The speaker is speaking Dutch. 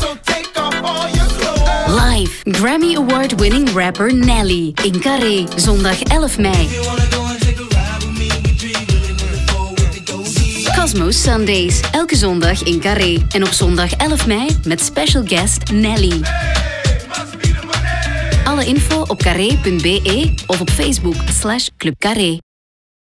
So take off all your clothes. Live Grammy Award winning rapper Nelly in Carré, zondag 11 mei. Cosmos Sundays, elke zondag in Carré. En op zondag 11 mei met special guest Nelly. Alle info op carré.be of op Facebook slash Club Carré.